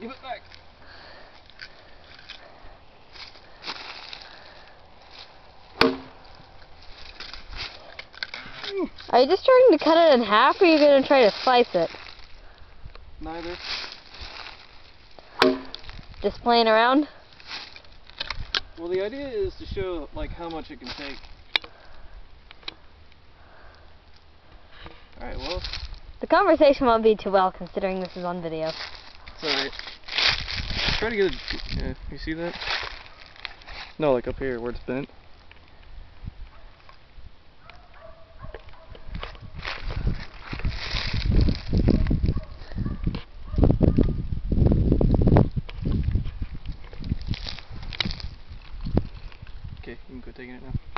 Give it back. Are you just trying to cut it in half or are you going to try to slice it? Neither. Just playing around? Well, the idea is to show like how much it can take. Alright, well, The conversation won't be too well considering this is on video. Alright. Try to get it. Yeah, you see that? No, like up here where it's bent. Okay, you can quit taking it now.